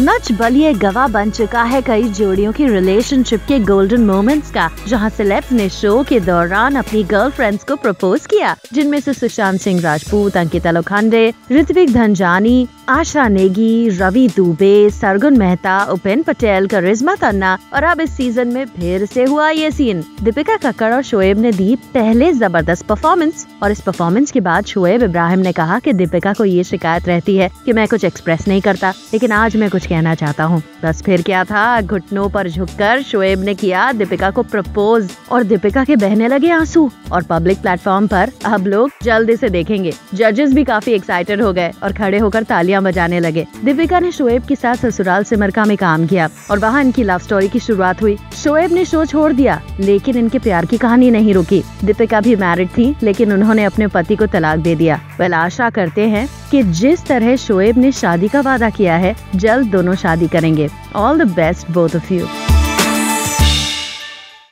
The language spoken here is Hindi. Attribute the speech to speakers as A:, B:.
A: नच बलिए गवाह बन चुका है कई जोड़ियों की रिलेशनशिप के गोल्डन मोमेंट्स का, जहाँ सेलेब्स ने शो के दौरान अपनी गर्लफ्रेंड्स को प्रपोज किया, जिनमें से सुशांत सिंह राजपूत, अंकिता लोखंडे, ऋत्विक धनजानी आशा नेगी, रवि दुबे, सरगुन मेहता, उपेन पटेल, करिश्मा तन्ना और अब इस सीज़न में फिर से हुआ ये सीन दीपिका कक्कड़ और शोएब ने दी पहले ज़बरदस्त परफॉर्मेंस और इस परफॉर्मेंस के बाद शोएब इब्राहिम ने कहा कि दीपिका को ये शिकायत रहती है कि मैं कुछ एक्सप्रेस नहीं करता, लेकिन आज मैं कुछ कहना चाहता हूँ। बस फिर क्या था? घुटनों पर झुककर शोएब ने किया दीपिका को प्रपोज और दीपिका के बहने लगे आँसू और पब्लिक प्लेटफॉर्म पर अब लोग जल्दी से देखेंगे। जजेस भी काफ़ी एक्साइटेड हो गए और खड़े होकर तालियाँ बजाने लगे। दीपिका ने शोएब के साथ ससुराल सिमरका में काम किया और वहाँ इनकी लव स्टोरी की शुरुआत हुई। शोएब ने शो छोड़ दिया, लेकिन इनके प्यार की कहानी नहीं रुकी। दीपिका भी मैरिड थी, लेकिन उन्होंने अपने पति को तलाक दे दिया। वेल आशा करते हैं कि जिस तरह शोएब ने शादी का वादा किया है, जल्द दोनों शादी करेंगे। All the best both of you